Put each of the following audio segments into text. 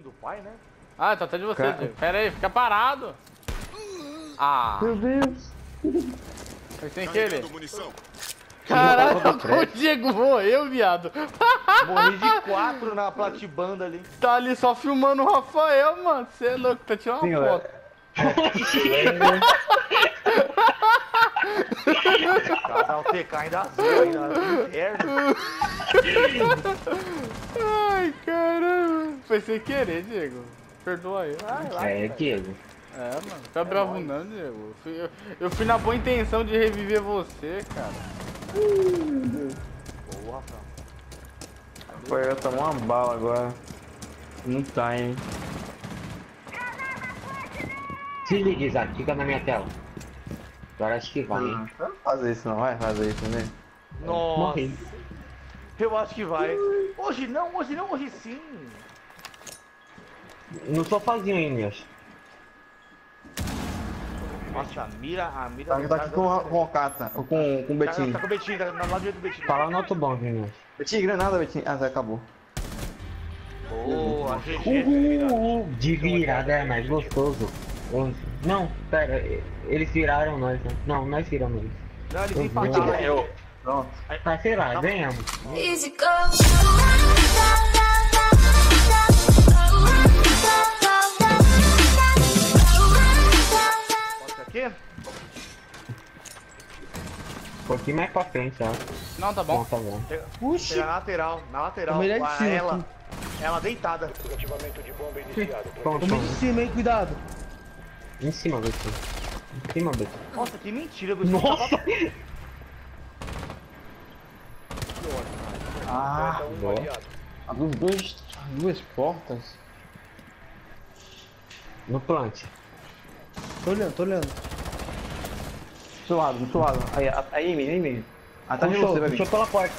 do pai, né? Ah, tá atrás de você, Cara- Diego. Pera aí, fica parado. Ah, Meu Deus. foi sem querer. Contra o. Diego morreu, viado. Morri de quatro na platibanda ali. Tá ali só filmando o Rafael, mano. Você é louco, tá tirando uma foto. Cara, dá um TK ainda azul ainda. Inferno. Ai, caramba. Foi sem querer, Diego. Perdoa. Ai, lá, É. Diego. É, mano. Fica bravo não, Diego. Eu fui, eu, eu fui na boa intenção de reviver você, cara. Boa, Rafael. Foi eu tomar uma bala agora. No time. Se liga, Isaac, fica na minha tela. Agora acho que vai, hein? Não vai fazer isso não, vai fazer isso, né? Nossa. Morri. Eu acho que vai. Hoje não, hoje não, hoje sim. No sofazinho aí, Nilson. Nossa, a mira, a mira. Tá, do tá aqui com, a- com o Cata, ou com, com o Tá, Betinho. tá com o Betinho, tá na lado do Betinho. Fala no outro bom, viu, Nilson? Betinho, granada, Betinho. Ah, já acabou. Boa, GG. Uhul, de virada é mais gostoso. Não, pera, eles viraram nós, né? Não, nós viramos eles. Não, eles empataram. ganhou. Pronto. Ah, sei lá, ganhamos. Easy go. Aqui? Um pouquinho mais pra frente, ó. Não, tá Bom, bom. tá bom. Puxa. Na lateral, na lateral. De a cima ela, aqui. ela deitada. Pronto, Tomei de cima, hein? Cuidado. Em cima, Betinho. Em cima, Betinho. Nossa, que mentira. Eu Nossa! Ah, Boa. abriu dois, duas portas. No plant. Tô olhando, tô olhando. Do seu lado, do seu lado. Aí, a- aí, menino, aí, menino. Atrás de Puxou, você, vai puxou vir. pela porta.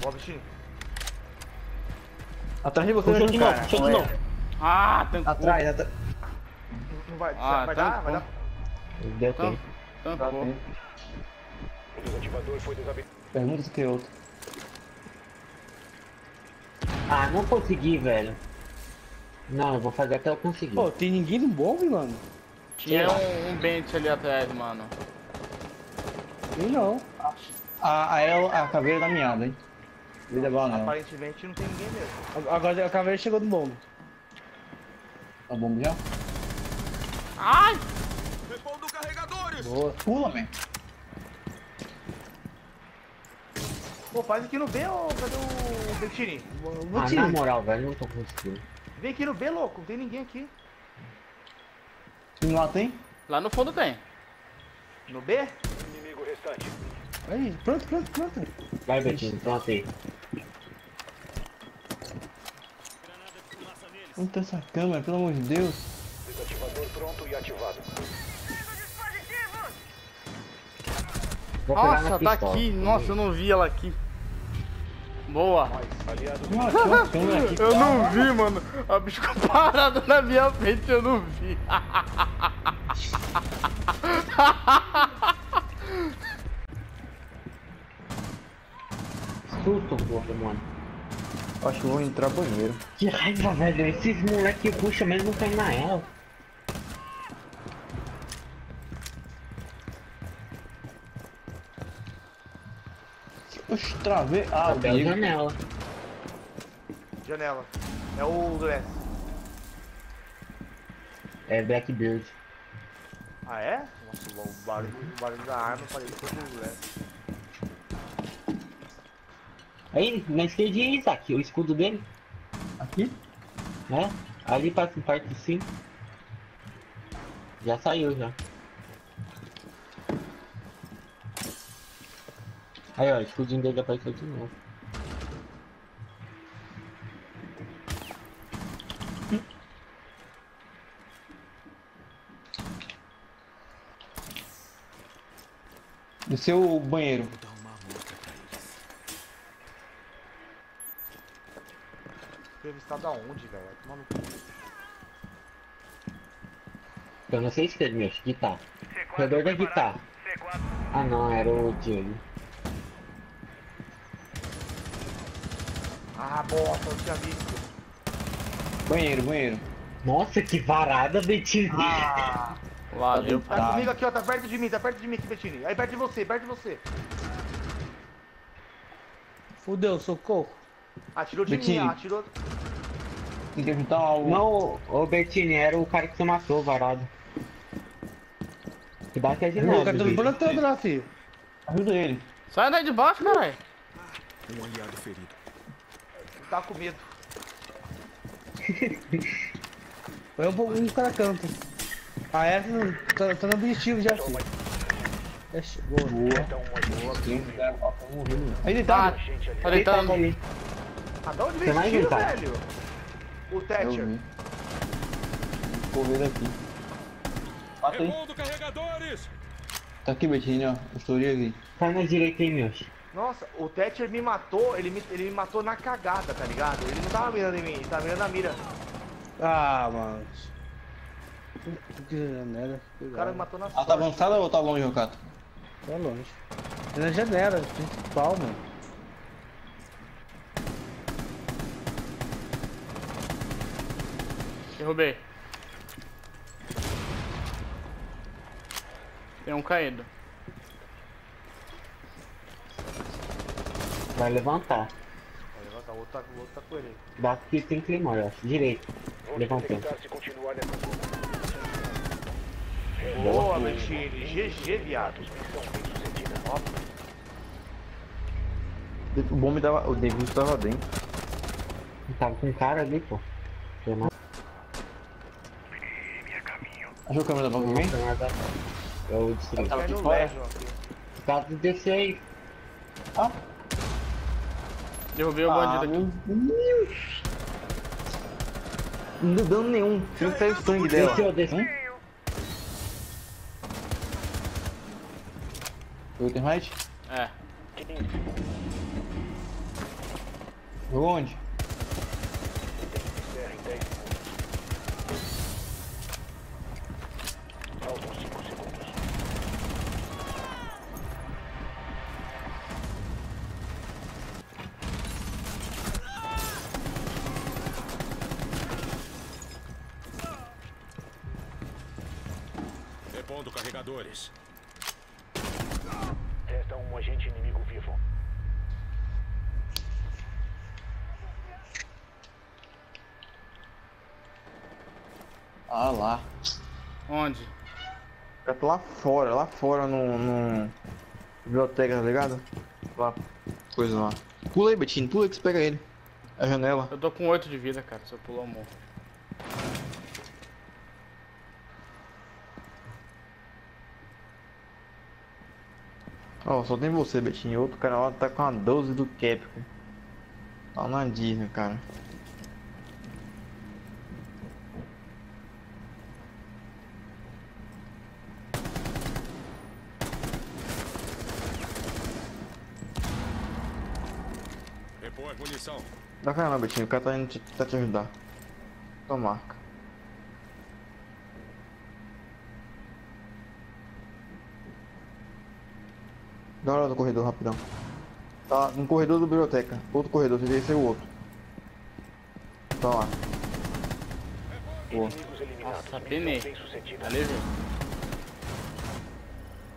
Boa, bichinho. Atrás de você, Puxou de novo, puxou de Olha. novo. Ah, tancou. Atrás, atrás. Não vai, Ah, vai dar? Vai dar? Deu tempo. Tancou. Pergunta se que outro. Ah, não consegui, velho. Não, eu vou fazer até eu conseguir. Pô, tem ninguém no bombe, mano? Tinha um, um bench ali atrás, mano. Tem não. A, a ela, a caveira da miada, hein? Vida boa não. Aparentemente não tem ninguém mesmo. Agora a caveira chegou no bombe. Tá bom já? Ai! Respondo carregadores. Boa. Pula, man. Pô, faz aqui no B, ô. Cadê o vou Ah, na moral, velho, não tô conseguindo. Vem aqui no B, louco. Não tem ninguém aqui. Lá tem? Lá no fundo tem. No B? Aí, pronto, pronto, pronto. Vai, Betinho, pronto aí. Onde tá essa câmera, pelo amor de Deus? Vou pegar na Nossa, tá aqui. Nossa, eu não vi ela aqui. Boa. Eu não vi, mano. A bicho ficou parada na minha frente, eu não vi. Susto, porra, mano. Acho que vou entrar banheiro. Que raiva, velho. Esses moleque puxa mesmo cai na ela. Oxe, travei. Ah, Até janela. Janela. É o Glass. É Blackbeard. Ah, é? Nossa, o barulho, o barulho da arma parece que foi do Glass. Aí, na esquerdinha, Isaac, o escudo dele, Aqui? né? Ali passa em parte 5. Já saiu, já. Aí, ó, escudinho dele apareceu de novo. Desceu o banheiro. Entrevistado aonde, velho? Vai tomar no cu. Eu não sei se ele mexe, guitarra. Corredor da guitarra. Ah não, era o Diego. Ah, bosta, eu tinha visto. Banheiro, banheiro. Nossa, que varada, Betinho. Ah, Valeu. tá comigo aqui, ó, tá perto de mim, tá perto de mim aqui, Bettini. Aí perto de você, perto de você. Fudeu, socorro. Atirou de Bettini. mim, atirou. Tem que juntar algo. Não, ô Betinho, era o cara que você matou, varado. Que que é de O novo. cara tá me plantando lá, filho. Ajuda ele. Sai daí de baixo, caralho. Um aliado ferido. Tá com medo. Vai um pouco um cara canta. Ah, essa tá, tá no objetivo já, filho. É, ch- boa. Aí ele Tá, tá. tá deitando. ali. Ah, de onde Tem veio mais esse tiro, velho? O Thatcher. Correr daqui. Mata aí. Tá aqui, Betinho, ó. Eu estourei aqui. Sai na direita aí, meu. Nossa, o Thatcher me matou, ele me, ele me matou na cagada, tá ligado? Ele não tava mirando em mim, ele tava mirando na mira. Ah, mano. Que janela. O cara me matou na Ela sorte. tá avançada ou tá longe, Rocato? Tá longe. É na janela, principal, mano. Derrubei. Tem um caído. Vai levantar. Vai levantar, o outro tá, o outro tá com ele. Daqui tem climão, eu acho. Direito. Levantou. Boa, Bettini. GG, viado. Ó, O bom me dava. O David tava dentro. Tava com um cara ali, pô. Achou a câmera da? Não, nada. Eu destruí. Tava aqui no fora? Os caras descer aí. Ah, Derrubei o bandido aqui. meu Deus. Não deu dano nenhum. Não saiu sangue dela. Desceu, desceu. Eu tenho right? É. Eu onde? Repondo carregadores. Resta um agente inimigo vivo. Ah lá. Onde? Tá lá fora, lá fora no. no... Biblioteca, tá ligado? Lá. Coisa lá. Pula aí, Betinho, pula aí que você pega ele. A janela. Eu tô com 8 de vida, cara. Se eu pular o morro. Ó, só tem você, Betinho. Outro cara lá tá com a 12 do Capcom. Tá na Disney, cara. Repor munição. Dá cara não, Betinho. O cara tá indo te, tá te ajudar. Tua marca. Dá uma olhada no corredor, rapidão. Tá no corredor da biblioteca. Outro corredor, você deve ser o outro. Tá lá. Boa. Nossa, penei. Levei.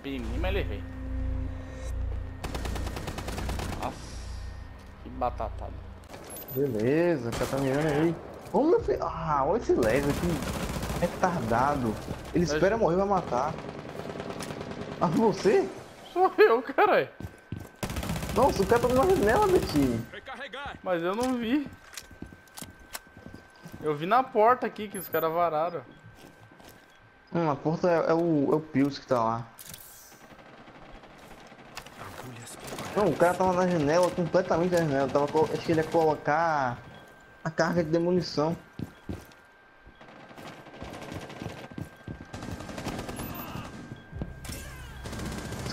Pini, mas levei. Nossa. Que batatada. Beleza, o cara tá mirando aí. Ô meu filho. Ah, olha esse Leslie aqui. Retardado. Ele espera morrer pra matar. Ah, você? Sou eu, caralho. Nossa, o cara tá na janela, Betinho. Mas eu não vi. Eu vi na porta aqui que os caras vararam. Hum, a porta é, é o, é o Pius que tá lá. Não, o cara tava na janela, completamente na janela. Tava, acho que ele ia colocar a carga de demolição.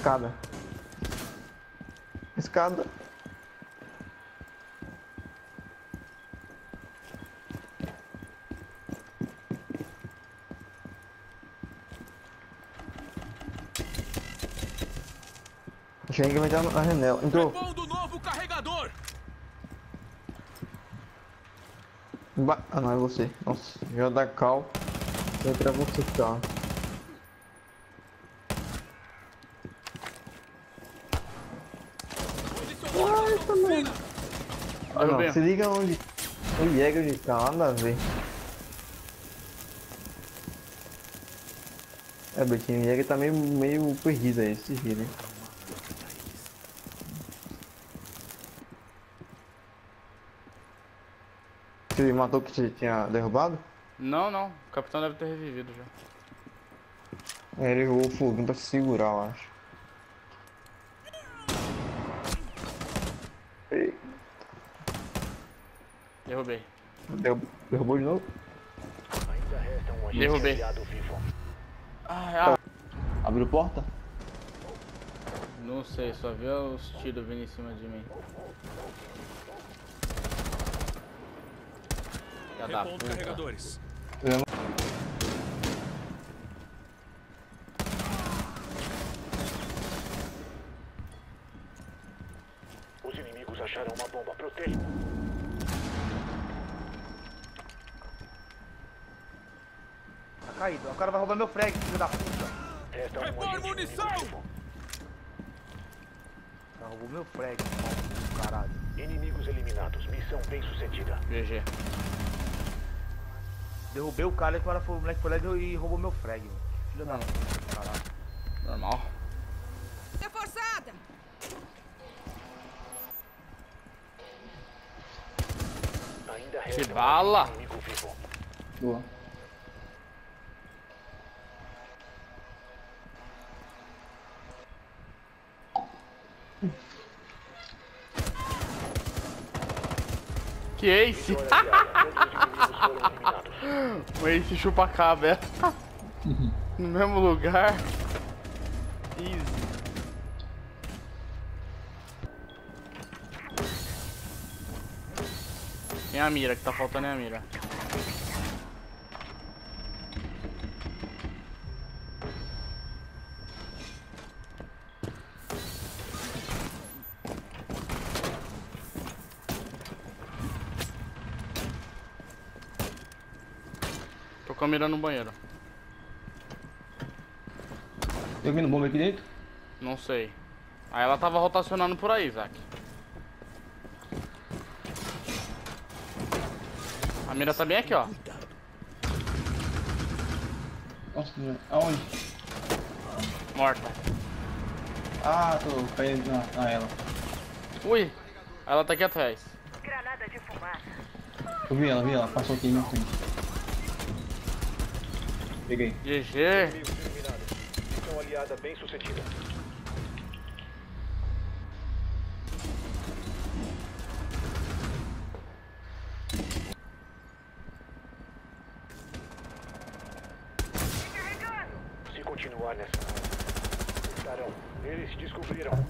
Escada. Escada. Alguém vai entrar na janela. Entrou. Repondo novo carregador. Ba- ah, não, é você. Nossa, já dá cal. Pra você que tá. Ah, não, bem. se liga onde o Jäger está, nada a ver. É, Betinho, o Jäger tá meio, meio perdido aí, esse giro, hein? Você matou o que você tinha derrubado? Não, não. O capitão deve ter revivido já. É, ele errou o foguinho pra se segurar, eu acho. Ei, Derrubei. derrub- derrubou de novo? Ainda resta um agente Derrubei. vivo. Ah, ah, Abriu porta? não sei, só vi os tiros vindo em cima de mim. Filha da Repondo puta. carregadores. Os inimigos acharam uma bomba. Proteja. Tá caído. O cara vai roubar meu frag, filho da puta. Repor agente munição! O cara roubou meu frag, caralho. Inimigos eliminados. Missão bem sucedida. GG. Derrubei o cara e o cara foi, o moleque foi lá e roubou meu frag, mano. Filho da puta, caralho. Normal. Reforçada! Ainda resta um bala! Boa. Que ace? Eliminados. O ace chupa cabra. no mesmo lugar. Easy. Tem a mira, que tá faltando é a mira. Tô com a mira no banheiro. Tem alguém no bomba aqui dentro? Não sei. Aí ela tava rotacionando por aí, Isaac. A mira tá bem aqui, ó. Nossa, aonde? Morta. Ah, tô caindo na, na ela. Ui! Ela tá aqui atrás. Granada de fumaça. Eu vi ela, vi ela, passou aqui na frente. Peguei. GG. Missão aliada bem sucedida. Se continuar nessa. Estarão. Eles descobriram.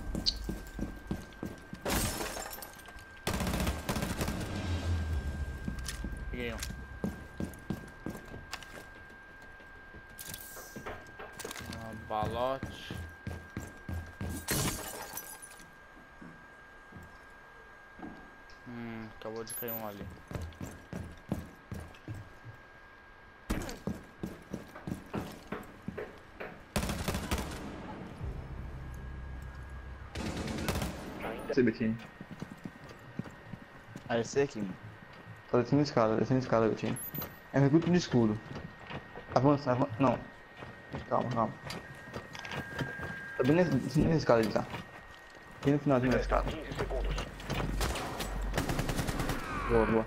Peguei um. Cair um ali. Betinho. Ah, esse aqui, mano. Tá descendo a escada, descendo a escada, Betinho. É recruto de escudo. Avança, avança. Não. Calma, calma. Tá bem nessa, nessa escada ali, tá? Bem no finalzinho da restam escada. 15 segundos. Boa, boa.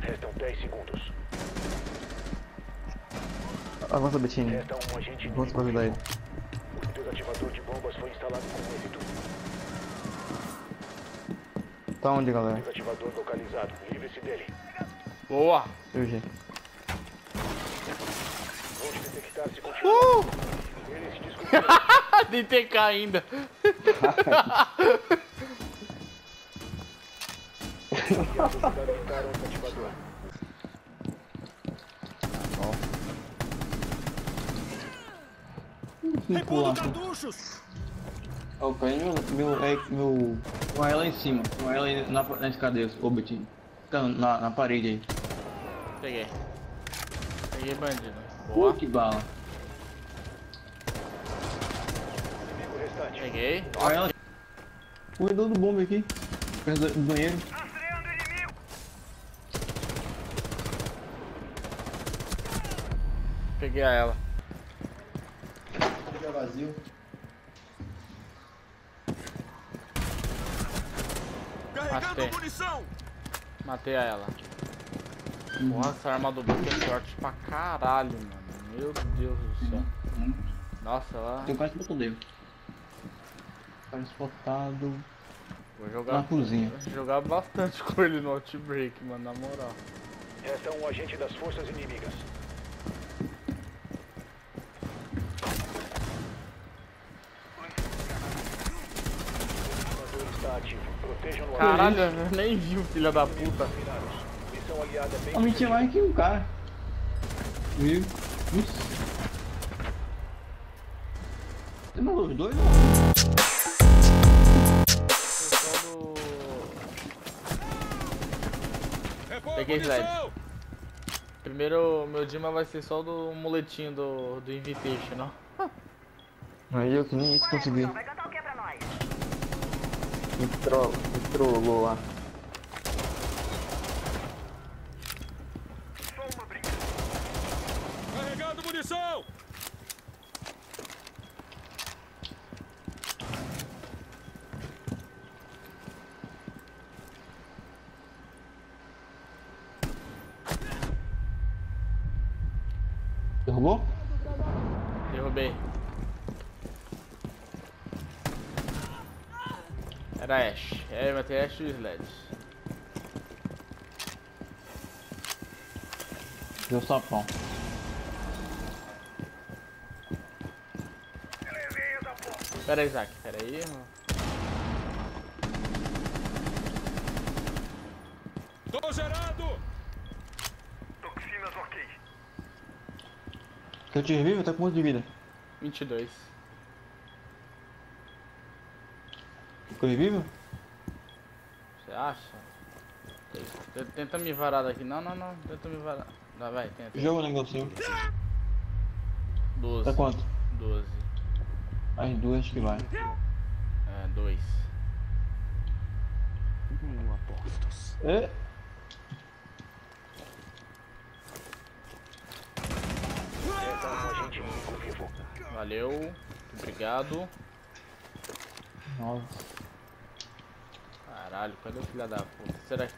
Restam 10 segundos. Avança, Betinho. Um Avança pra ajudar ele. O desativador de bombas foi instalado com êxito. Tá onde, galera? Desativador localizado. Livre-se dele. Boa! GG. Vou te detectar se continuar. Eles descobriram. De TK ainda. O. Repondo cartuchos! Ó, caiu meu, meu, é, meu, uma ela em cima, uma ela aí na, na escada, ô Betinho. Tá na, na parede aí. Peguei. Peguei bandido. Pô, Boa. que bala. Peguei. Olha ela. Corredor do bomba aqui. Perto do banheiro. Peguei a ela. Fica vazio. Matei. munição! Matei a ela. Porra, essa arma do Book é forte pra caralho, mano. Meu Deus do céu. Nossa, ela. Tem quase botão dele. Cara spotado. Vou Na jogar. cozinha. Vou jogar bastante com ele no Outbreak, mano, na moral. Resta um agente das forças inimigas. O simulador está ativo. Protejam o Caralho, eu nem vi o filho da puta. A mim tinha mais que um cara. Viu? Você matou os dois? Do. Peguei slide. Primeiro, meu Dima vai ser só do muletinho do, do Invitation, ó. Aí eu que nem isso consegui. Vai cantar o que pra nós? Me, tro me trollou lá. Carregando munição! Derrubou? Derrubei. Era Ash. É, matei Ash e o Sled. Deu sapão. Pera aí, Isaac. Pera aí. mano. Tô gerado! Se eu te revivo, tá com quanto de vida? 22. Ficou revivo? Você acha? Tenta- me varar daqui. Não, não, não. Tenta me varar. Não, vai, tenta. Joga o negocinho. 12. Tá quanto? 12. Mais duas acho que vai. É, 2. É. Resta um inimigo vivo. Valeu. Obrigado. Nossa. Caralho, cadê o filho da puta? Será que.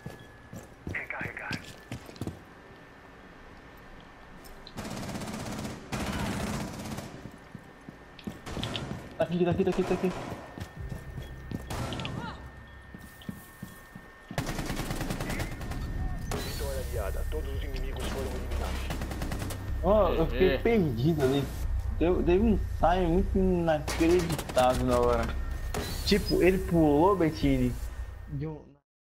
Tá aqui, tá aqui, tá aqui, tá aqui. Vitória aliada. Todos os inimigos foram eliminados. Ó, eu fiquei perdido ali. Deu, deu um time muito inacreditável na hora. Tipo, ele pulou, Bettini, 你就